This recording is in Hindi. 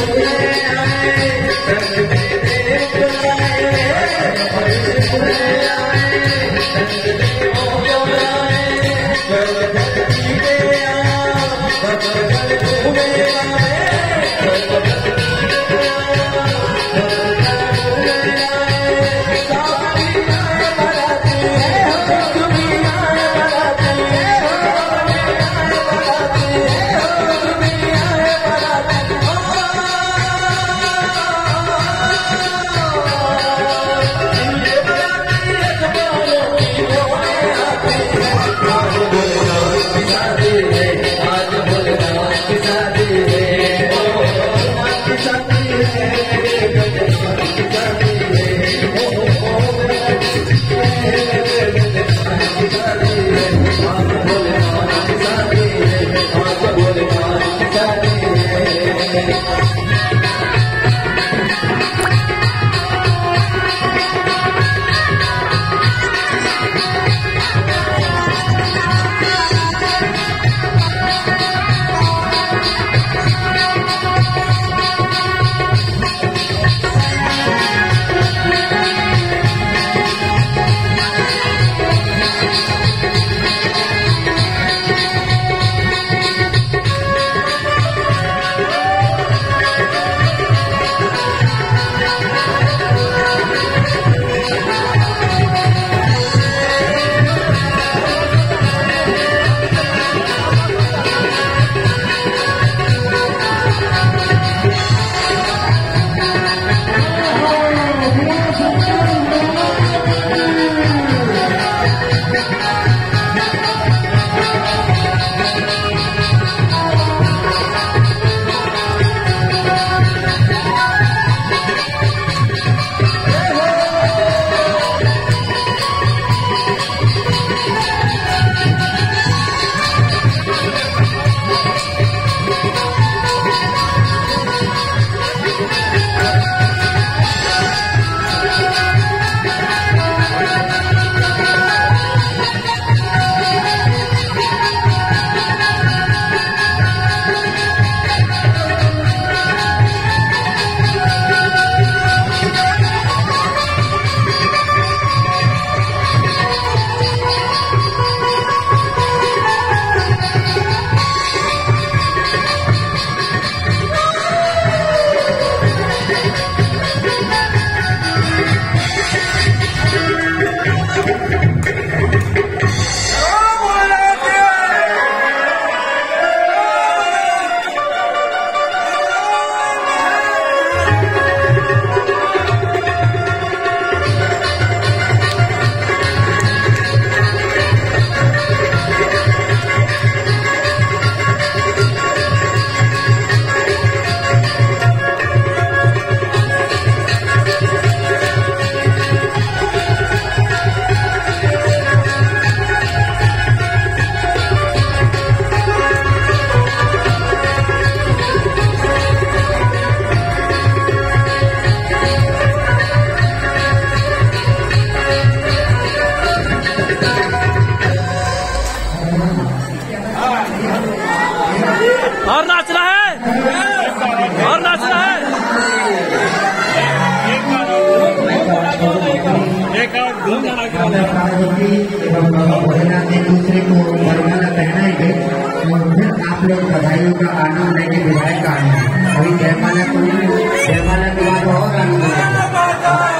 और नाचना है और नाचना है। एक और घूम जाना भोलेनाथ दूसरे को वरमाला पहनाएँगे और फिर आप लोग बधाइयों का आनंद लेंगे विधायक का आनंद अभी जयमाला को जयमाला के बाद और आनंद